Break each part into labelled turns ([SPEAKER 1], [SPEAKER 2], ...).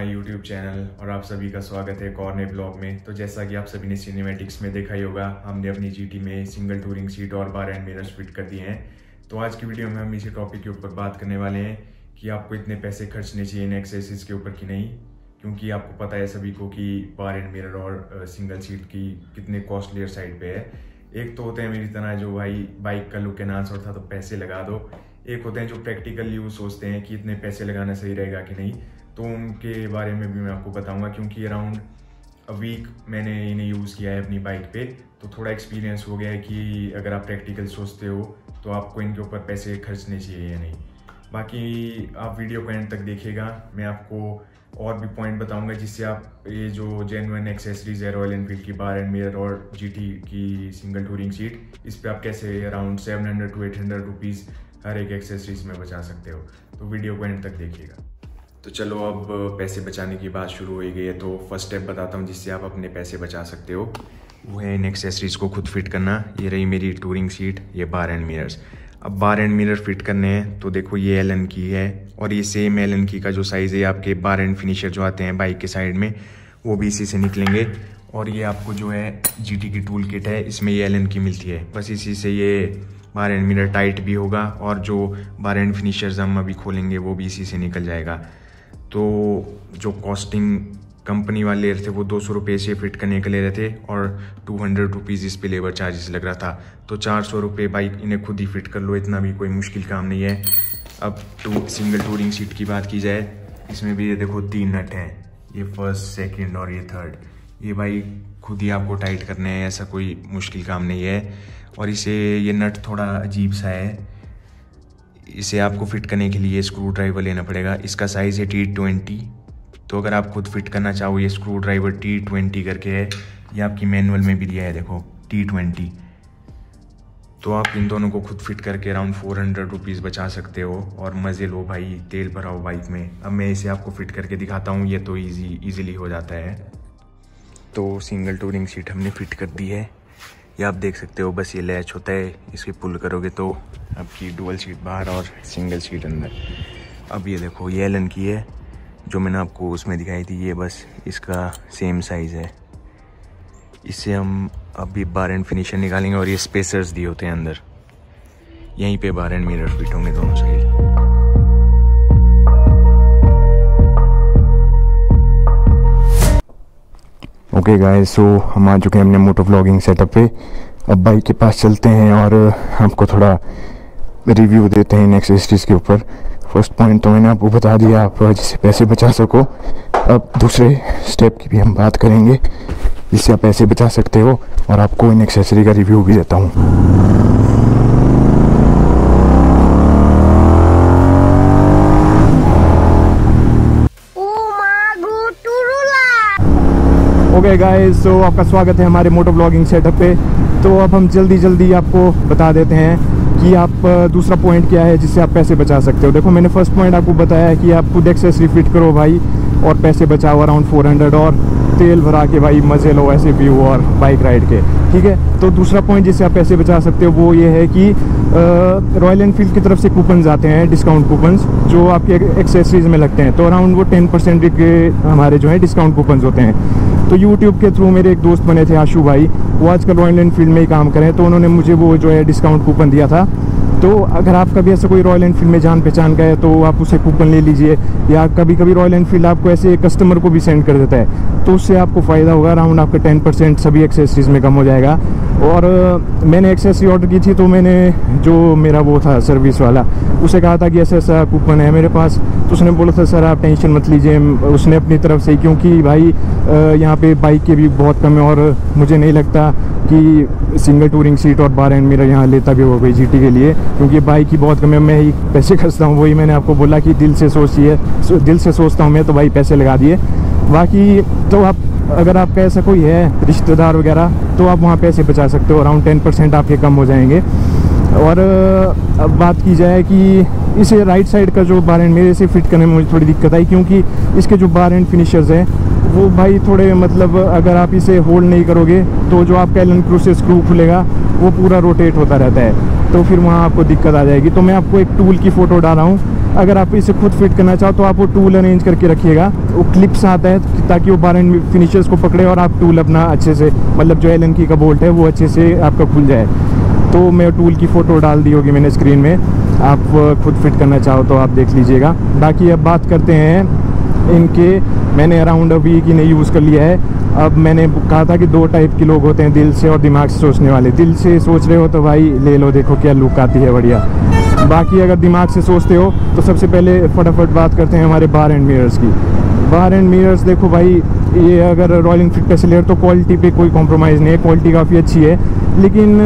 [SPEAKER 1] My YouTube channel और आप सभी का स्वागत है एक और नए ब्लॉग में। तो जैसा कि आप सभी ने सिनेमेटिक्स में देखा ही होगा, हमने अपनी जीटी में सिंगल टूरिंग सीट और बार एंड मिरर्स फिट कर दिए हैं। तो आज की वीडियो में हम इसी टॉपिक के ऊपर बात करने वाले हैं कि आपको इतने पैसे खर्चने चाहिए इन एक्सेसरीज के ऊपर कि नहीं, क्योंकि आपको पता है सभी को कि बार एंड मिरर और सिंगल सीट की कितने कॉस्टलियर साइड पे है। एक तो होते हैं मेरी तरह जो भाई बाइक का लुक एनहांस था तो पैसे लगा दो। एक होते हैं जो प्रैक्टिकल यूज़ सोचते हैं कि इतने पैसे लगाना सही रहेगा कि नहीं। तो उनके बारे में भी मैं आपको बताऊँगा, क्योंकि अराउंड अ वीक मैंने इन्हें यूज़ किया है अपनी बाइक पे। तो थोड़ा एक्सपीरियंस हो गया है कि अगर आप प्रैक्टिकल सोचते हो तो आपको इनके ऊपर पैसे खर्चने चाहिए या नहीं। बाकी आप वीडियो को एंड तक देखिएगा। मैं आपको और भी पॉइंट बताऊँगा, जिससे आप ये जो जेनुअन एक्सेसरीज है रॉयल एनफील्ड की बार एंड मिरर और जीटी की सिंगल टूरिंग सीट इस पर आप कैसे around seven hundred to eight hundred rupees हर एक एक्सेसरीज में बचा सकते हो। तो वीडियो को एंड तक देखिएगा। तो चलो अब पैसे बचाने की बात शुरू हो गई है तो फ़र्स्ट स्टेप बताता हूँ जिससे आप अपने पैसे बचा सकते हो। वो है इन एक्सेसरीज को खुद फिट करना। ये रही मेरी टूरिंग सीट ये बार एंड मिरर्स अब बार एंड मिरर फिट करने हैं तो देखो ये एल एन की है, और ये सेम एल एन की का जो साइज़ है, आपके बार एंड फिनिशर जो आते हैं बाइक के साइड में, वो भी इसी से निकलेंगे। और ये आपको जो है जी टी की टूल किट है, इसमें ये एल एन की मिलती है। बस इसी से ये बार एंड मिरर टाइट भी होगा, और जो बार एंड फिनिशर्स हम अभी खोलेंगे, वो भी इसी से निकल जाएगा। तो जो कॉस्टिंग कंपनी वाले ले रहे थे, वो दो सौ रुपये से फिट करने के ले रहे थे और टू हंड्रेड रुपीज़ इस पर लेबर चार्जेस लग रहा था। तो चार सौ रुपये बाइक इन्हें खुद ही फिट कर लो, इतना भी कोई मुश्किल काम नहीं है। अब टू सिंगल टूरिंग सीट की बात की जाए, इसमें भी ये देखो तीन नट हैं। ये फ़र्स्ट सेकंड और ये थर्ड ये भाई खुद ही आपको टाइट करने हैं, ऐसा कोई मुश्किल काम नहीं है। और इसे, ये नट थोड़ा अजीब सा है। इसे आपको फिट करने के लिए स्क्रू ड्राइवर लेना पड़ेगा। इसका साइज़ है टी ट्वेंटी तो अगर आप खुद फिट करना चाहो, ये स्क्रू ड्राइवर टी ट्वेंटी करके है। ये आपकी मैनुअल में भी दिया है, देखो टी ट्वेंटी तो आप इन दोनों को खुद फिट करके अराउंड फोर हंड्रेड रुपीज़ बचा सकते हो। और मज़े लो भाई, तेल भराओ बाइक में। अब मैं इसे आपको फिट करके दिखाता हूँ, ये तो ईजी ईजिली हो जाता है। तो सिंगल टूरिंग सीट हमने फिट कर दी है। ये आप देख सकते हो, बस ये लैच होता है, इसकी पुल करोगे तो आपकी डुअल सीट बाहर और सिंगल सीट अंदर। अब ये देखो, ये एलन की है, जो मैंने आपको उसमें दिखाई थी, ये बस इसका सेम साइज़ है। इससे हम अभी बार एंड फिनिशर निकालेंगे और ये स्पेसर्स दिए होते हैं अंदर। यहीं पे बार एंड मिरर फिट होंगे दोनों साइड। ओके गाइस सो हम आ चुके हैं हमने मोटो व्लॉगिंग सेटअप पे। अब बाइक के पास चलते हैं और आपको थोड़ा रिव्यू देते हैं नेक्स्ट के ऊपर। फ़र्स्ट पॉइंट तो मैंने आपको बता दिया, आप जिससे पैसे बचा सको। अब दूसरे स्टेप की भी हम बात करेंगे, जिससे आप पैसे बचा सकते हो। और आपको इन एक्सेसरी का रिव्यू भी देता हूँ। ओके गाइस सो आपका स्वागत है हमारे मोटो ब्लॉगिंग सेटअप पे। तो अब हम जल्दी जल्दी आपको बता देते हैं कि आप दूसरा पॉइंट क्या है जिससे आप पैसे बचा सकते हो। देखो, मैंने फ़र्स्ट पॉइंट आपको बताया है कि आप खुद एक्सेसरी फिट करो भाई और पैसे बचाओ अराउंड 400 और तेल भरा के भाई मज़े लो ऐसे व्यू और बाइक राइड के। ठीक है? तो दूसरा पॉइंट जिससे आप पैसे बचा सकते हो वो ये है कि रॉयल एनफील्ड की तरफ़ से कूपन आते हैं डिस्काउंट कूपन्स जो आपके एक्सेसरीज में लगते हैं। तो अराउंड वो टेन परसेंट के हमारे जो है डिस्काउंट कूपन होते हैं। तो यूट्यूब के थ्रू मेरे एक दोस्त बने थे आशू भाई। वो आजकल रॉयल एनफील्ड में ही काम करें तो उन्होंने मुझे वो जो है डिस्काउंट कूपन दिया था। तो अगर आप कभी ऐसा कोई रॉयल एनफील्ड में जान पहचान का है तो आप उसे कूपन ले लीजिए, या कभी कभी रॉयल एनफील्ड आपको ऐसे कस्टमर को भी सेंड कर देता है। तो उससे आपको फ़ायदा होगा अराउंड आपका टेन परसेंट सभी एक्सेसरीज में कम हो जाएगा। और मैंने एक्सेसरी ऑर्डर की थी तो मैंने जो मेरा वो था सर्विस वाला, उसे कहा था कि ऐसा ऐसा कूपन है मेरे पास। तो उसने बोला था, सर, आप टेंशन मत लीजिए। उसने अपनी तरफ़ से क्योंकि भाई यहाँ पे बाइक के भी बहुत कम है और मुझे नहीं लगता कि सिंगल टूरिंग सीट और बार एंड मेरा यहाँ लेता भी होगा जी के लिए, क्योंकि बाइक की बहुत कम है। मैं ही पैसे खर्चता हूँ, वही मैंने आपको बोला कि दिल से सोचिए। दिल से सोचता हूँ मैं तो भाई पैसे लगा दिए। बाकी तो आप अगर आपका ऐसा कोई है, रिश्तेदार वगैरह तो आप वहाँ पैसे बचा सकते हो। अराउंड टेन परसेंट आपके कम हो जाएँगे। और अब बात की जाए कि इसे राइट साइड का जो बार एंड मेरे से फिट करने में मुझे थोड़ी दिक्कत आई, क्योंकि इसके जो बार एंड फिनिशर्स हैं, वो भाई थोड़े मतलब अगर आप इसे होल्ड नहीं करोगे तो जो आपका एलन क्रू से स्क्रू खुलेगा, वो पूरा रोटेट होता रहता है। तो फिर वहाँ आपको दिक्कत आ जाएगी। तो मैं आपको एक टूल की फ़ोटो डाला हूँ।
[SPEAKER 2] अगर आप इसे खुद फिट करना चाहो तो आप वो टूल अरेंज करके रखिएगा। वो क्लिप्स आता है ताकि वो बार फिनिशर्स को पकड़े और आप टूल अपना अच्छे से मतलब जो एल की का बोल्ट है वो अच्छे से आपका खुल जाए। तो मैं टूल की फ़ोटो डाल दी होगी मैंने स्क्रीन में। आप खुद फिट करना चाहो तो आप देख लीजिएगा। बाकी अब बात करते हैं इनके। मैंने अराउंड अ वीक नहीं यूज़ कर लिया है। अब मैंने कहा था कि दो टाइप के लोग होते हैं दिल से और दिमाग से सोचने वाले। दिल से सोच रहे हो तो भाई ले लो, देखो क्या लुक आती है बढ़िया। बाकी अगर दिमाग से सोचते हो तो सबसे पहले फटाफट बात करते हैं हमारे बार एंड मिरर्स की। बार एंड मिरर्स देखो भाई, ये अगर रॉयल इनफील्ड का सिलेर तो क्वालिटी पे कोई कॉम्प्रोमाइज़ नहीं है, क्वालिटी काफ़ी अच्छी है। लेकिन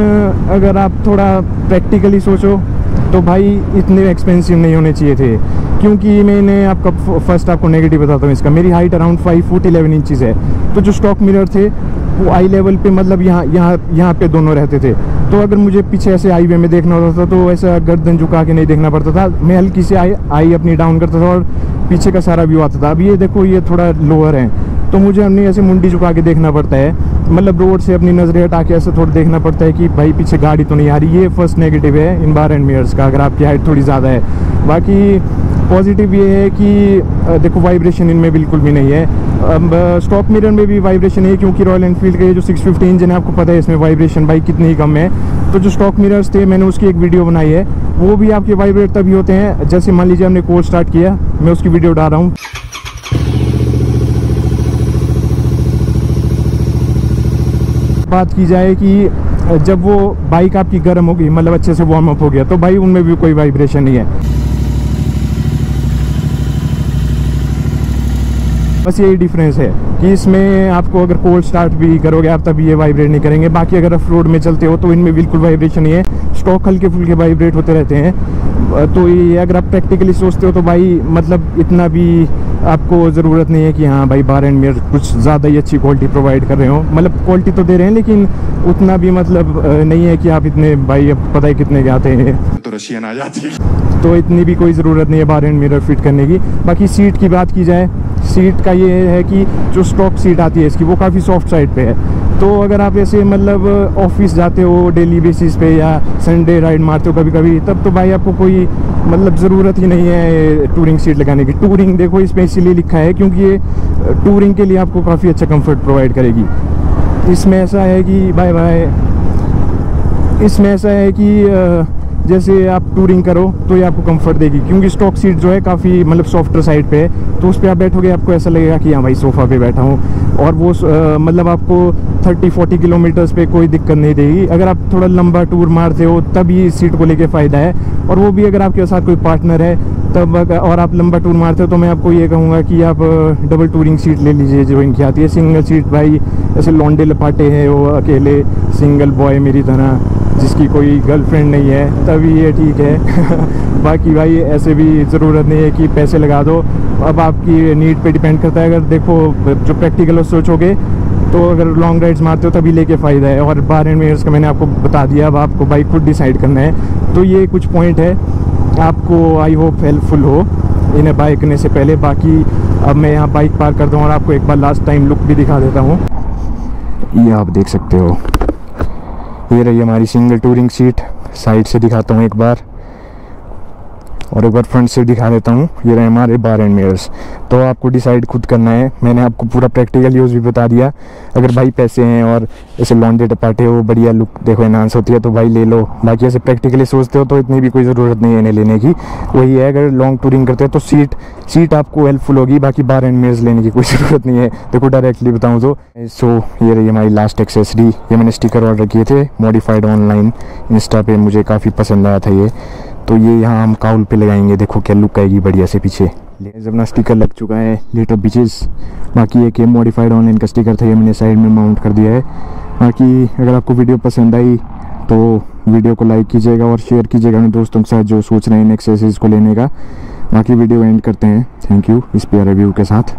[SPEAKER 2] अगर आप थोड़ा प्रैक्टिकली सोचो तो भाई, इतने एक्सपेंसिव नहीं होने चाहिए थे। क्योंकि मैंने आपका फ़र्स्ट आपको नेगेटिव बताता हूँ इसका। मेरी height around five foot eleven inches है। तो जो स्टॉक मिरर थे, वो आई लेवल पे मतलब यहाँ यहाँ यहाँ पे दोनों रहते थे। तो अगर मुझे पीछे ऐसे हाईवे में देखना होता था तो ऐसा गर्दन झुका के नहीं देखना पड़ता था। मैं हल्की से आई आई अपनी डाउन करता था और पीछे का सारा व्यू आता था। अब ये देखो, ये थोड़ा लोअर है। तो मुझे अपनी ऐसे मुंडी झुका के देखना पड़ता है। मतलब रोड से अपनी नज़रें हटा के ऐसे थोड़ा देखना पड़ता है कि भाई, पीछे गाड़ी तो नहीं आ रही। ये फ़र्स्ट नेगेटिव है इन बार एंड मियर्स का, अगर आपकी हाइट थोड़ी ज़्यादा है। बाकी पॉजिटिव ये है कि देखो वाइब्रेशन इनमें बिल्कुल भी नहीं है। स्टॉप मिरर में भी वाइब्रेशन है क्योंकि रॉयल एनफील्ड का ये जो 650 इंजन है, आपको पता है इसमें वाइब्रेशन भाई कितनी ही कम है। तो जो स्टॉक मिरर्स थे, मैंने उसकी एक वीडियो बनाई है। वो भी आपके वाइब्रेट तभी होते हैं जैसे मान लीजिए हमने कोर्स स्टार्ट किया। मैं उसकी वीडियो डाल रहा हूँ। बात की जाए कि, जब वो बाइक आपकी गर्म होगी मतलब अच्छे से वार्म अप हो गया तो भाई उनमें भी कोई वाइब्रेशन नहीं है। बस यही डिफरेंस है कि इसमें आपको अगर कोल्ड स्टार्ट भी करोगे आप तभी ये वाइब्रेट नहीं करेंगे। बाकी अगर आप रोड में चलते हो तो इनमें बिल्कुल वाइब्रेशन नहीं है। स्टॉक हल्के फुल्के वाइब्रेट होते रहते हैं। तो ये अगर आप प्रैक्टिकली सोचते हो तो भाई मतलब इतना भी आपको ज़रूरत नहीं है कि हाँ भाई बार एंड मेयर कुछ ज़्यादा ही अच्छी क्वालिटी प्रोवाइड कर रहे हो। मतलब क्वालिटी तो दे रहे हैं लेकिन उतना भी मतलब नहीं है कि आप इतने भाई अब पता ही कितने के आते हैं।
[SPEAKER 1] तो रशियन आ जाती
[SPEAKER 2] तो इतनी भी कोई ज़रूरत नहीं है बार एंड मिरर फिट करने की। बाकी सीट की बात की जाए सीट का ये है कि जो स्टॉक सीट आती है इसकी, वो काफ़ी सॉफ्ट साइड पे है। तो अगर आप ऐसे मतलब ऑफ़िस जाते हो डेली बेसिस पे या संडे राइड मारते हो कभी कभी तब तो भाई आपको कोई मतलब ज़रूरत ही नहीं है टूरिंग सीट लगाने की। टूरिंग देखो, इसमें इसीलिए लिखा है क्योंकि ये टूरिंग के लिए आपको काफ़ी अच्छा कंफर्ट प्रोवाइड करेगी। इसमें ऐसा है कि बाय बाय इसमें ऐसा है कि जैसे आप टूरिंग करो तो ये आपको कंफर्ट देगी। क्योंकि स्टॉक सीट जो है काफ़ी मतलब सॉफ्टर साइड पे है। तो उस पर आप बैठोगे, आपको ऐसा लगेगा कि हाँ भाई सोफ़ा पे बैठा हूँ। और वो मतलब आपको 30-40 किलोमीटर्स पे कोई दिक्कत नहीं देगी। अगर आप थोड़ा लंबा टूर मारते हो, तब ये सीट को लेके फ़ायदा है। और वो भी अगर आपके साथ कोई पार्टनर है, तब और आप लंबा टूर मारते हो तो मैं आपको ये कहूँगा कि आप डबल टूरिंग सीट ले लीजिए जो इनकी आती है। सिंगल सीट भाई, ऐसे लॉन्डे लपाटे हैं वो अकेले सिंगल बॉय मेरी तरह। जिसकी कोई गर्लफ्रेंड नहीं है, तभी ये ठीक है। बाकी भाई, ऐसे भी ज़रूरत नहीं है कि पैसे लगा दो। अब आपकी नीड पे डिपेंड करता है। अगर देखो, जो प्रैक्टिकल सोचोगे तो अगर लॉन्ग राइड्स मारते हो, तभी लेके फ़ायदा है। और बार एंड मेयर्स का मैंने आपको बता दिया, अब आपको बाइक खुद डिसाइड करना है। तो ये कुछ पॉइंट है। आपको आई होप हेल्पफुल हो इन्हें बाइक करने से पहले। बाकी, अब मैं यहाँ बाइक पार्क कर दूँ और आपको एक बार लास्ट टाइम लुक भी दिखा देता हूँ। ये आप देख सकते हो। ये रही हमारी सिंगल टूरिंग सीट साइड से दिखाता हूँ एक बार। और एक बार फ्रंट से दिखा देता हूँ। ये रहे हमारे बार एंड मिरर्स तो आपको डिसाइड खुद करना है। मैंने आपको पूरा प्रैक्टिकल यूज़ भी बता दिया। अगर भाई पैसे हैं और ऐसे लॉन्डे टपाटे हो बढ़िया लुक देखो एनहांस होती है तो भाई ले लो। बाकी ऐसे प्रैक्टिकली सोचते हो तो इतनी भी कोई ज़रूरत नहीं है इन्हें लेने की। वही है, अगर लॉन्ग टूरिंग करते हो तो सीट सीट आपको हेल्पफुल होगी। बाकी बार एंड मिरर्स लेने की कोई ज़रूरत नहीं है। देखो डायरेक्टली बताऊँ तो। सो ये रही हमारी लास्ट एक्सेसरी ये मैंने स्टिकर ऑर्डर किए थे। मॉडिफाइड ऑनलाइन इंस्टा पे मुझे काफ़ी पसंद आया था ये। तो ये यहाँ हम काउल पे लगाएँगे। देखो क्या लुक आएगी बढ़िया से पीछे। अपना स्टिकर लग चुका है लेटर बीचेस बाकी एक मॉडिफाइड ऑनलाइन का स्टिकर था, ये मैंने साइड में माउंट कर दिया है। बाकी अगर आपको वीडियो पसंद आई तो वीडियो को लाइक कीजिएगा और शेयर कीजिएगा अपने दोस्तों के साथ जो सोच रहे हैं इन एक्सरसाइज को लेने का। बाकी वीडियो एंड करते हैं। थैंक यू इस प्यारे व्यू के साथ।